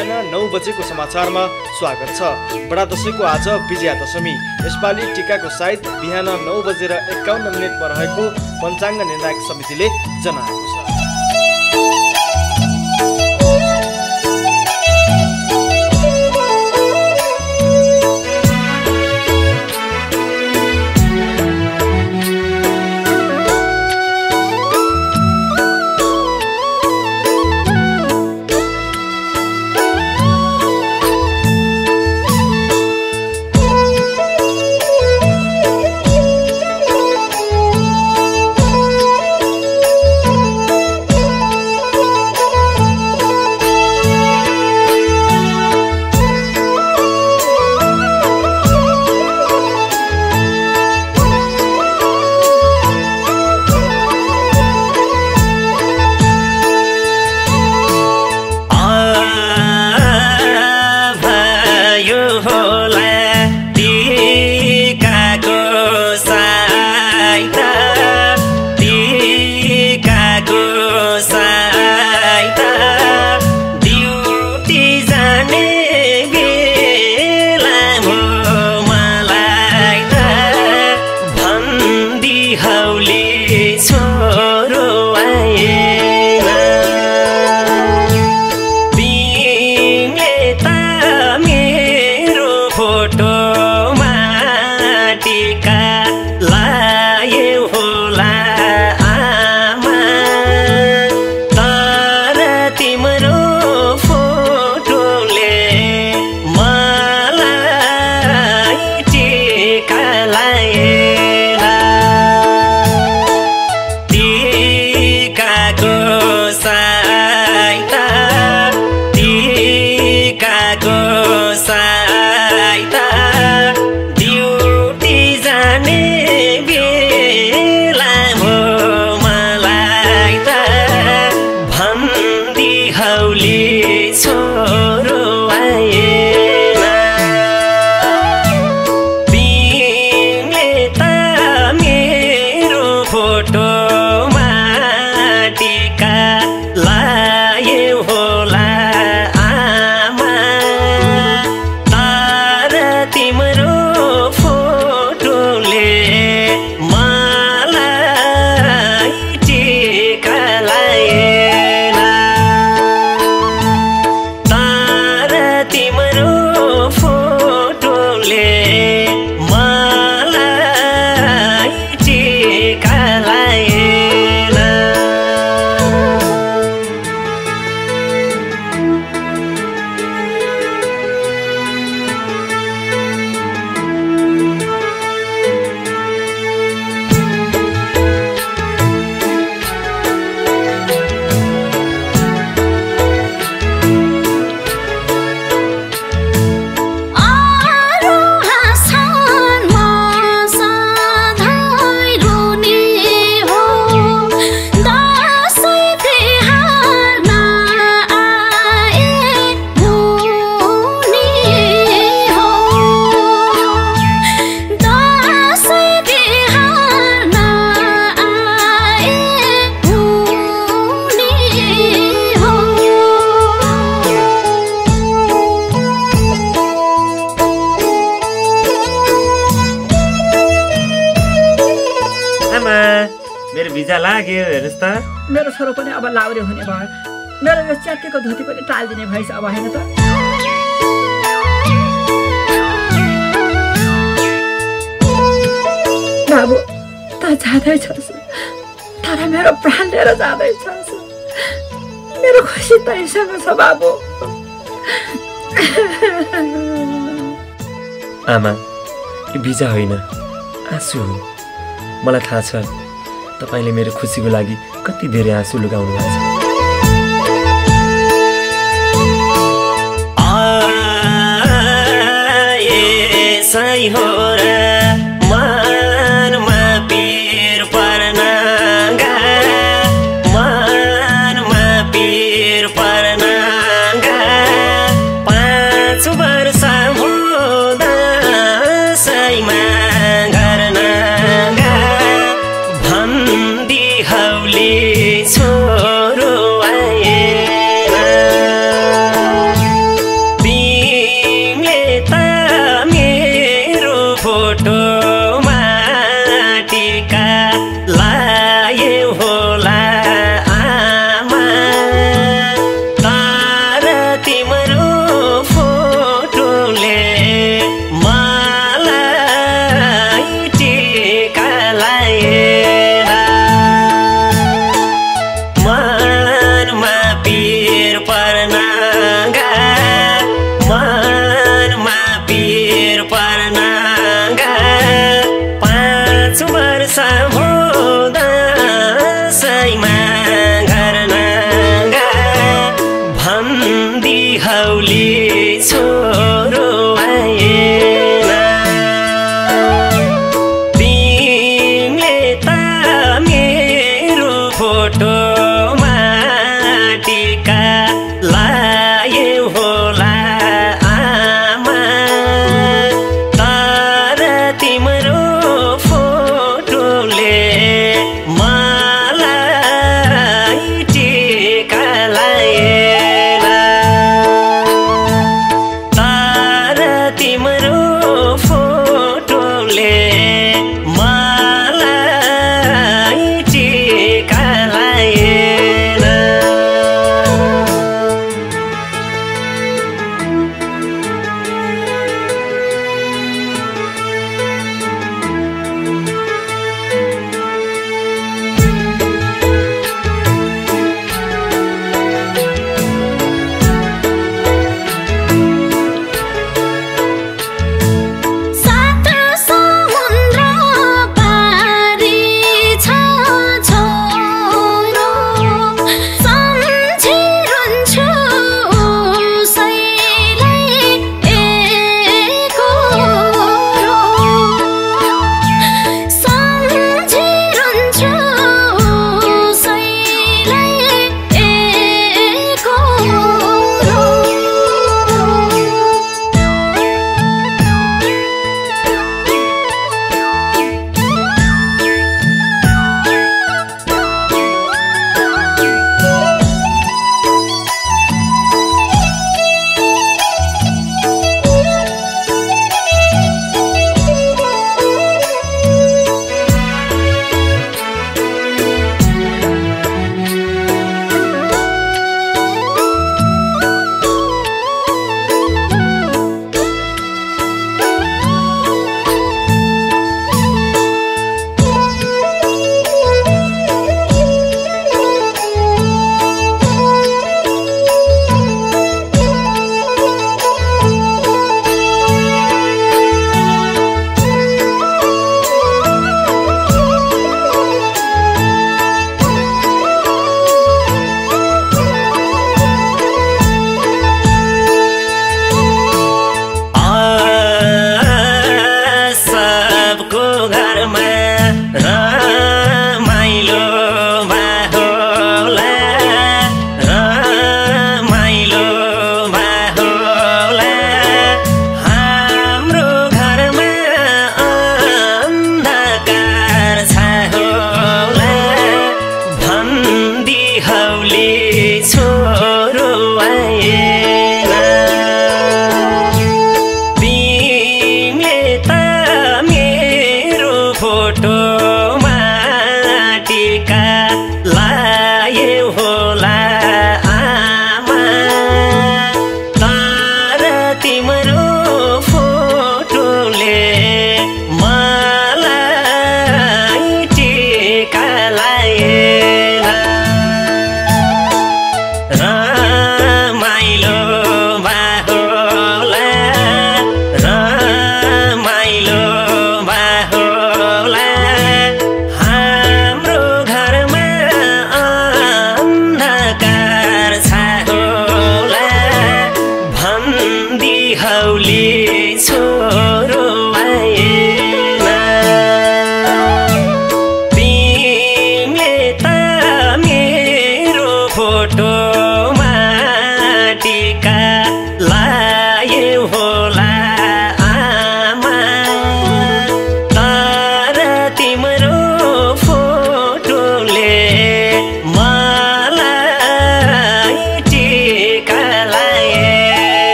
बिहान नौ बजेको समाचारमा स्वागत छ। बडा दशैंको आज विजया दशमी यसपालि टिकाको साइत बिहान नौ बजेर एकाउन्न मिनटमा रहेको पञ्चाङ्ग निर्णायक समितिले जनाएको छ। भन्दिहौली छोरो भिजा लाग्यो हेर्नुहोस् त। मेरो छोरो पनि अब लाउरे हुने भयो। मेरो यो च्यातिएको धोती पनि टालिदिने भएछ अब होइन त? बाबु त जाँदैछस्। तर मेरो प्राण लिएर जाँदैछस्। मेरो खुसी तैसँग छ बाबु। आमा यो भिजा होइन। आँसु हो। मलाई थाहा छ। तपाईँले मेरो खुसीको लागि कति धेरै आँसु लुगाउनु भएको छ? हो।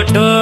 तिमीले त मेरो फोटो